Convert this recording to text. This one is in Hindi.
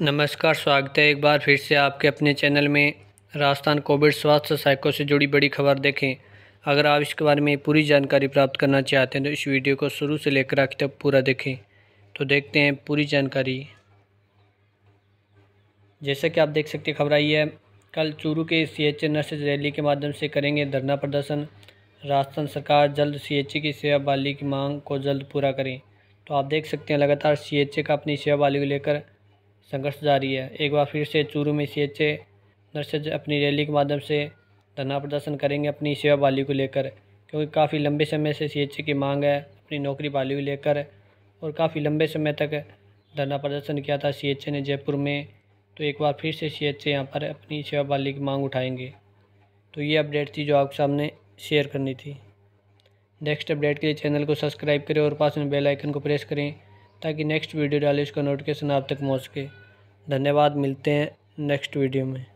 नमस्कार, स्वागत है एक बार फिर से आपके अपने चैनल में राजस्थान कोविड स्वास्थ्य सहायकों से जुड़ी बड़ी खबर देखें। अगर आप इसके बारे में पूरी जानकारी प्राप्त करना चाहते हैं तो इस वीडियो को शुरू से लेकर आखिर तक पूरा देखें। तो देखते हैं पूरी जानकारी। जैसा कि आप देख सकते खबर आई है, कल चूरू के सी एच रैली के माध्यम से करेंगे धरना प्रदर्शन। राजस्थान सरकार जल्द सी एच की सेवा बहाली की मांग को जल्द पूरा करें। तो आप देख सकते हैं, लगातार सी एच का अपनी सेवा बहाली को लेकर संघर्ष जारी है। एक बार फिर से चूरू में सी एच अपनी रैली के माध्यम से धरना प्रदर्शन करेंगे अपनी सेवा बहाली को लेकर, क्योंकि काफ़ी लंबे समय से सी की मांग है अपनी नौकरी बहाली को लेकर और काफ़ी लंबे समय तक धरना प्रदर्शन किया था सी ने जयपुर में। तो एक बार फिर से सी एच यहाँ पर अपनी सेवा बहाली की मांग उठाएँगे। तो ये अपडेट थी जो आपके सामने शेयर करनी थी। नेक्स्ट अपडेट के लिए चैनल को सब्सक्राइब करें और पास में बेल आइकन को प्रेस करें। ताकि नेक्स्ट वीडियो डाले उसका नोटिफिकेशन आप तक पहुँच सके। धन्यवाद, मिलते हैं नेक्स्ट वीडियो में।